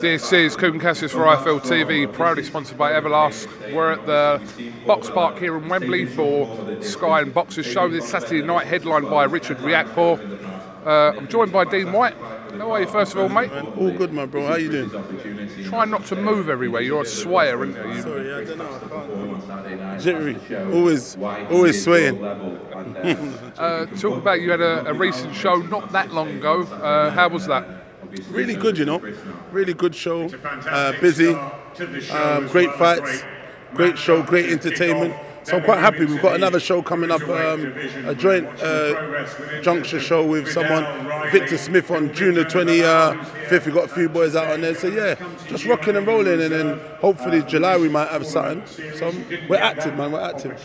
This is Kugan Cassius for IFL TV, proudly sponsored by Everlast. We're at the Box Park here in Wembley for Sky and Boxxer's show this Saturday night, headlined by Richard Riakporhe. Uh, I'm joined by Dean Whyte. How are you, first of all, mate? All good, my bro. How are you doing? Try not to move everywhere. You're a swayer, aren't you? Sorry, I don't know. I can't. Jittery. Always, always swaying. uh, talk about you had a, a, recent show not that long ago. Uh, how was that? Really good, you know. Really good show. Uh, busy. Um, great fights. Great show. Great entertainment. So I'm quite happy. We've got another show coming up, um, a joint uh, juncture show with someone, Victor Smith, on June the 25th. We've got a few boys out on there. So yeah, just rocking and rolling, and then hopefully July we might have something. So we're active, man. We're active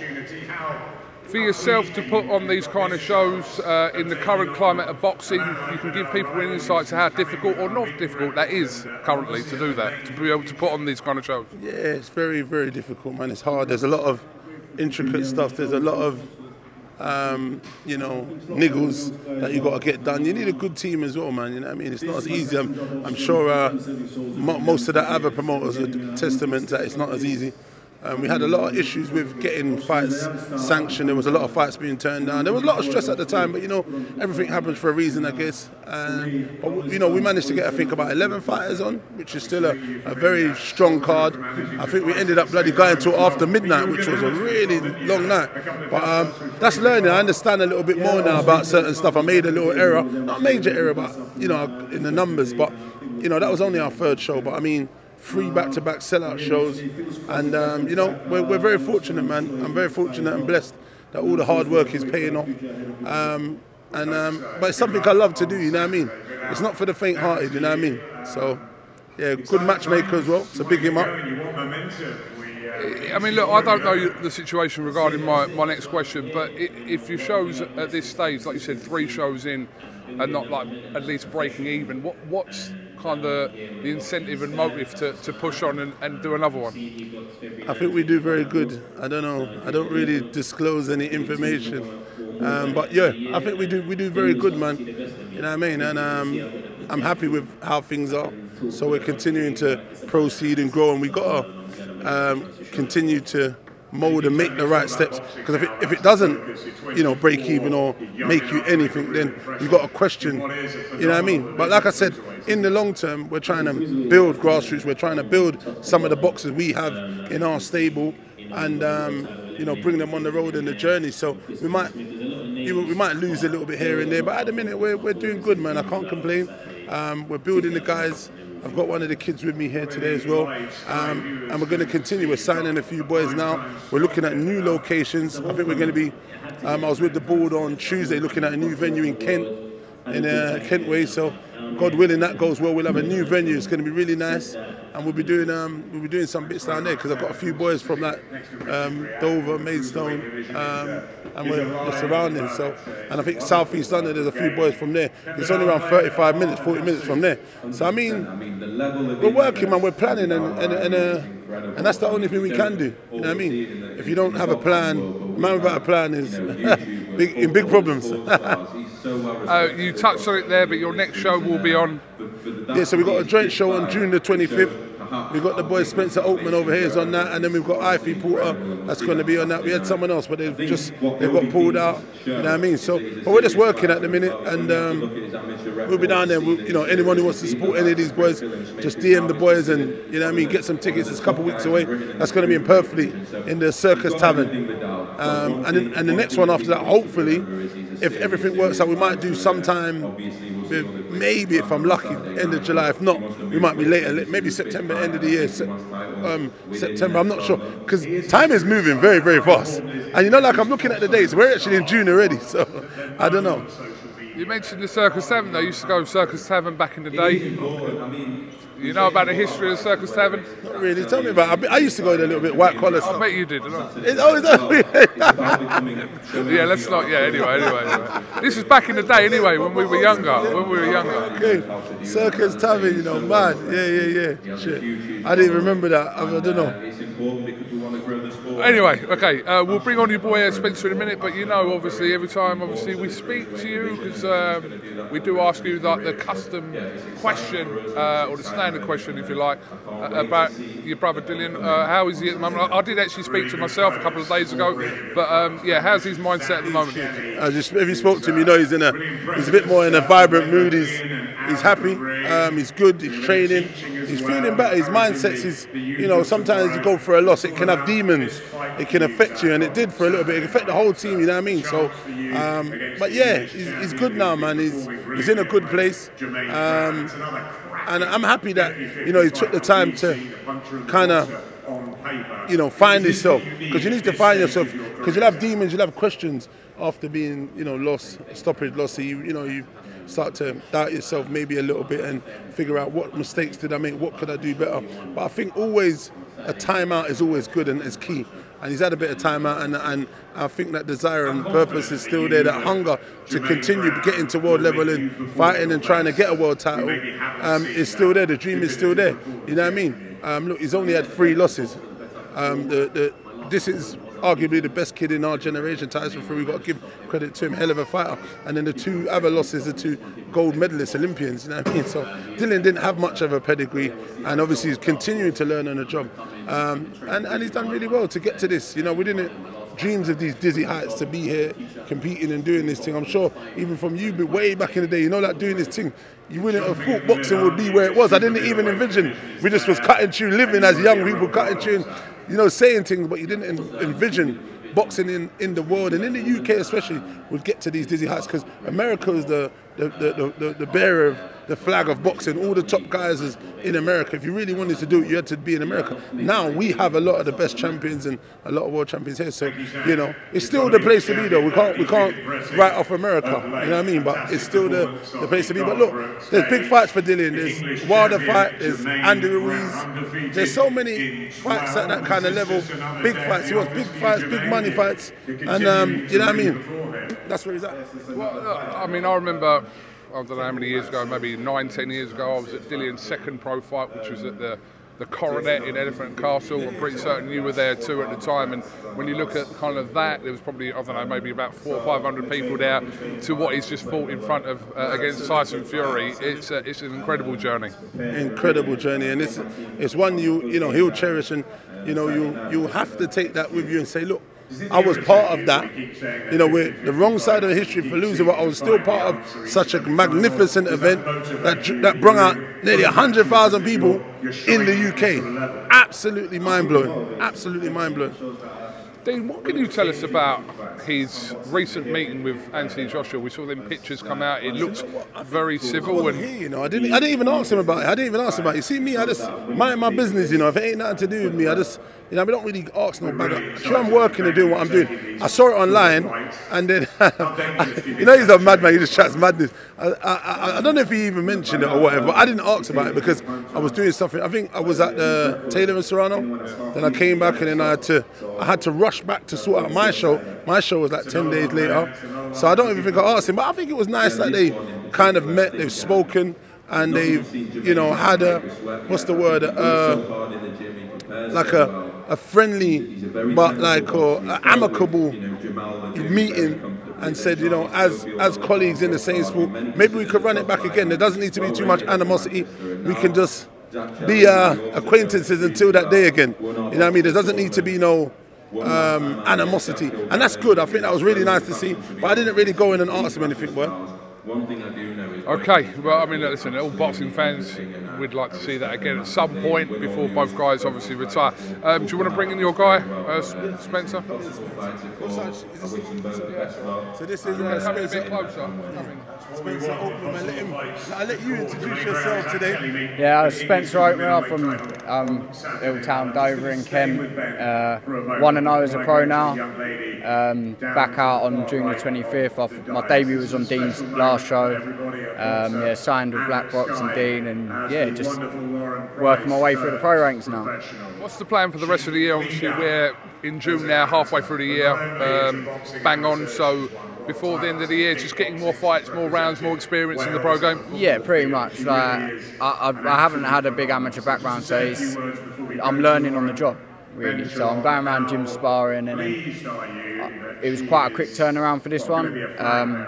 for yourself to put on these kind of shows uh, in the current climate of boxing, you can give people an insight to how difficult or not difficult that is currently to do that, to be able to put on these kind of shows. Yeah, it's very, very difficult, man. It's hard. There's a lot of intricate stuff. There's a lot of um, you know, niggles that you got to get done. You need a good team as well, man. You know what I mean? It's not as easy. I'm, I'm sure uh, most of the other promoters are testament that it's not as easy. Um, we had a lot of issues with getting fights sanctioned. There was a lot of fights being turned down. There was a lot of stress at the time, but you know, everything happens for a reason, I guess. Um, but you know, we managed to get, I think, about 11 fighters on, which is still a, a very strong card. I think we ended up bloody going until after midnight, which was a really long night. But um, that's learning. I understand a little bit more now about certain stuff. I made a little error, not a major error, but you know, in the numbers. But you know, that was only our third show. But I mean three back-to-back sellout shows, and um, you know we're, we're very fortunate, man. I'm very fortunate and blessed that all the hard work is paying off. Um, and um, but it's something I love to do. You know what I mean? It's not for the faint-hearted. You know what I mean? So yeah, good matchmaker as well. So big him up. I mean, look, I don't know the situation regarding my, my next question, but if your shows at this stage, like you said, three shows in, and not like at least breaking even, what what's kind of the incentive and motive to, to push on and, and do another one? I think we do very good. I don't know. I don't really disclose any information, um, but yeah, I think we do we do very good, man. You know what I mean? And um, I'm happy with how things are. So we're continuing to proceed and grow, and we got to um, continue to mold and make the right steps. Because if it, if it doesn't, you know, break even or make you anything, then you've got to question, you know what I mean? But like I said, in the long term, we're trying to build grassroots. We're trying to build some of the boxes we have in our stable and, um, you know, bring them on the road and the journey. So we might, we might lose a little bit here and there, but at the minute we're, we're doing good, man. I can't complain. Um, we're building the guys. I've got one of the kids with me here today as well. Um, and we're going to continue. We're signing a few boys now. We're looking at new locations. I think we're going to be, um, I was with the board on Tuesday looking at a new venue in Kent, in uh, Kent Way. So God willing, that goes well. We'll have a new venue. It's going to be really nice, and we'll be doing um, we'll be doing some bits down there because I've got a few boys from that um, Dover, Maidstone, um, and we're, we're surrounding. So, and I think South East London, there's a few boys from there. It's only around 35 minutes, 40 minutes from there. So I mean, we're working, man. We're planning, and and and, uh, and that's the only thing we can do. You know what I mean? If you don't have a plan, man without a plan is big, in big problems. uh, you touched on it there, but your next show will be on. Yeah, so we've got a joint show on June the 25th. We've got the boy Spencer Oatman over here is on that, and then we've got Ify Porter that's going to be on that. We had someone else, but they've just they've got pulled out. You know what I mean? So, but we're just working at the minute, and um, we'll be down there. We'll, you know, anyone who wants to support any of these boys, just DM the boys, and you know what I mean. Get some tickets. It's a couple weeks away. That's going to be in Purfleet in the Circus Tavern, um, and then, and the next one after that, hopefully, if everything works out, we might do sometime maybe if I'm lucky, end of July. If not, we might be later, maybe September, end of the year, um, September. I'm not sure because time is moving very, very fast. And you know, like I'm looking at the dates, we're actually in June already, so I don't know. You mentioned the Circus Tavern. They used to go Circus Tavern back in the day. You know about the history of Circus Tavern? Not really. Tell me about it. I used to go there a little bit, white collar stuff. I bet you did. It's, oh, yeah, let's not. Yeah, anyway, anyway, anyway. This is back in the day, anyway, when we were younger. When we were younger. Okay. Circus Tavern, you know, mad. Yeah, yeah, yeah. Shit. I didn't remember that. I, I don't know. Anyway, okay, uh, we'll bring on your boy Spencer in a minute, but you know, obviously, every time obviously we speak to you, because um, we do ask you like the custom question uh, or the standard question, if you like, about your brother Dillian. Uh, how is he at the moment? I, did actually speak to myself a couple of days ago, but um, yeah, how's his mindset at the moment? I just if you spoke to him, you know he's in a he's a bit more in a vibrant mood. He's he's happy. Um, he's good. He's training. He's feeling better. His mindset is you know sometimes you go for a loss, it can have demons. It can affect you, and it did for a little bit. It affect the whole team. You know what I mean? So, um, but yeah, he's, he's good now, man. He's he's in a good place. And I'm happy that you know he took the time to kind of you know find himself because you need to find yourself because you'll have demons, you'll have questions after being you know lost, stoppage, lost. So you you know you start to doubt yourself maybe a little bit and figure out what mistakes did I make, what could I do better. But I think always a timeout is always good and is key. And he's had a bit of timeout, and, and I think that desire and purpose is still there. That hunger to continue getting to world level and fighting and trying to get a world title um, is still there. The dream is still there. You know what I mean? Um, look, he's only had three losses. Um, the, the, this is arguably the best kid in our generation, Tyson Fury. We've got to give credit to him, hell of a fighter. And then the two other losses are two gold medalists, Olympians, you know what I mean? So Dillian didn't have much of a pedigree, and obviously he's continuing to learn on the job. Um, and, and he's done really well to get to this. You know, we didn't dreams of these dizzy heights to be here competing and doing this thing. I'm sure even from you, but way back in the day, you know, like doing this thing, you wouldn't have thought boxing would be where it was. I didn't even envision. We just was cutting through, living as young people, cutting through, you know, saying things, but you didn't envision boxing in, in the world and in the UK especially would get to these dizzy heights because America is the the, the, the, the, bearer of the flag of boxing. All the top guys is in America. If you really wanted to do it, you had to be in America. Now we have a lot of the best champions and a lot of world champions here. So you know, it's still the place to be though. We can't we can't write off America. You know what I mean? But it's still the, the place to be. But look, there's big fights for Dillian. There's Wilder fight. There's Andy Ruiz. There's so many fights at that kind of level. Big fights. He wants big fights, big money fights, and um, you know what I mean that's where he's at. Well, I mean, I remember, I don't know how many years ago, maybe nine, ten years ago, I was at Dillian's second pro fight, which was at the the Coronet in Elephant Castle. I'm pretty certain you were there too at the time. And when you look at kind of that, there was probably I don't know maybe about four or five hundred people there to what he's just fought in front of uh, against Tyson Fury. It's uh, it's an incredible journey. Incredible journey, and it's it's one you you know he'll cherish, and you know you you have to take that with you and say, look I was part of that. You know, we're the wrong side of history for losing, but I was still part of such a magnificent event that that brought out nearly 100,000 people in the UK. Absolutely mind blowing. Absolutely mind blowing. Dean, what can you tell us about his recent meeting with Anthony Joshua? We saw them pictures come out. It looked very civil. And here, you know, I didn't, I didn't even ask him about it. I didn't even ask him about it. You see me, I just mind my business. You know, if it ain't nothing to do with me, I just, you know, we don't really ask no bugger. Sure, I'm working and doing what I'm doing. I saw it online, and then, you know, he's a madman. He just chats madness. I, I, I, don't know if he even mentioned it or whatever. But I didn't ask about it because I was doing something. I think I was at the Taylor and Serrano. Then I came back, and then I had to, I had to rush back to sort out my show. My show was like 10 days later. So I don't even think I asked him, but I think it was nice that they kind of met, they've spoken, and they've, you know, had a, what's the word, uh, like a, a friendly, but like a, amicable meeting and said, you know, as as colleagues in the same sport, maybe we could run it back again. There doesn't need to be too much animosity. We can just be uh, acquaintances until that day again. You know what I mean? There doesn't need to be no um, animosity, and that's good. I think that was really nice to see. But I didn't really go in and ask him anything. Well, one thing I do. Okay, well, I mean, listen, all boxing fans, we'd like to see that again at some point before both guys obviously retire. Um, do you want to bring in your guy, uh, Spencer? So this is uh, Spencer. closer. Spencer Oakman, let him. I'll let you introduce yourself today. Yeah, Spencer Oakman from um, Little Town Dover in Kent. Uh, one and zero as a pro now. Um, back out on June the 25th. my debut was on Dean's last show. Um, yeah, signed with Black Box and Dean, and yeah, just working my way through the pro ranks now. What's the plan for the rest of the year? Obviously, we're in June now, halfway through the year, um, bang on. So before the end of the year, just getting more fights, more rounds, more experience in the pro game? Yeah, pretty much. Like, I, I, I haven't had a big amateur background, so I'm learning on the job. really. So I'm going around gym sparring, and then uh, it was quite a quick turnaround for this one. Um,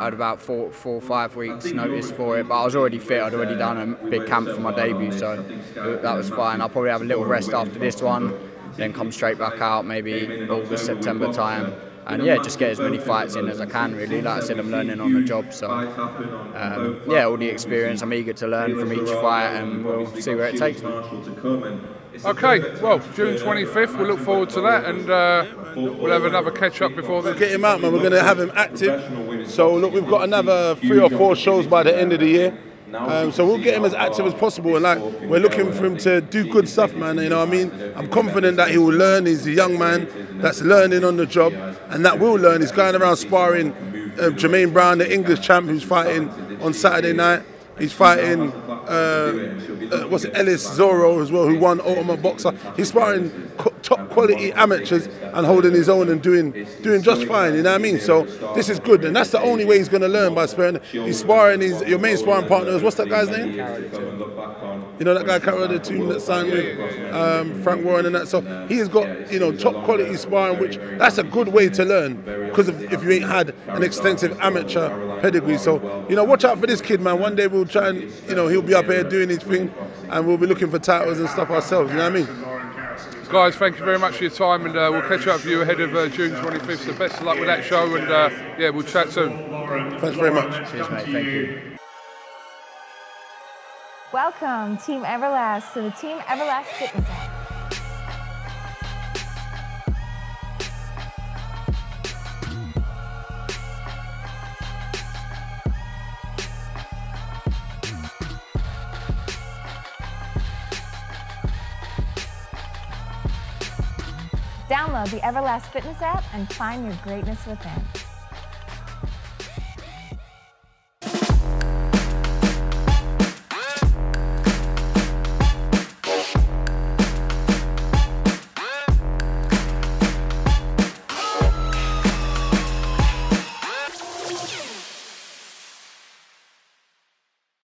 I had about four, four or five weeks notice for it, but I was already fit. I'd already done a big camp for my debut, so that was fine. I'll probably have a little rest after this one, then come straight back out maybe August, September time and yeah, just get as many fights in as I can. Really, like I said, I'm learning on the job, so um, yeah, all the experience. I'm eager to learn from each fight, and we'll see where it takes me. Okay, well, June 25th, we'll look forward to that, and uh, we'll have another catch up before the. Get him out, man. We're going to have him active. So look, we've got another three or four shows by the end of the year. Um, so we'll get him as active as possible, and like we're looking for him to do good stuff, man. You know what I mean? I'm confident that he will learn. He's a young man that's learning on the job, and that will learn. He's going around sparring um, Jermaine Brown, the English champ, who's fighting on Saturday night. He's fighting uh, uh, what's it, Ellis Zorro as well, who won Ultimate Boxxer. He's sparring quality amateurs and holding his own and doing doing just fine. You know what I mean? So this is good, and that's the only way he's going to learn by sparring. He's sparring. He's your main sparring partner. Is, what's that guy's name? You know that guy Carol the team that signed with um, Frank Warren and that. So he has got you know top quality sparring, which that's a good way to learn because if you ain't had an extensive amateur pedigree. So you know watch out for this kid, man. One day we'll try and you know he'll be up here doing his thing, and we'll be looking for titles and stuff ourselves. You know what I mean? Guys, thank you very much for your time, and uh, we'll catch up with you ahead of uh, June 25th. So best of luck with that show, and uh, yeah, we'll chat soon. Thanks very much. Cheers, mate. Thank you. Welcome, Team Everlast, to the Team Everlast Fitness app. Download the Everlast Fitness app and find your greatness within.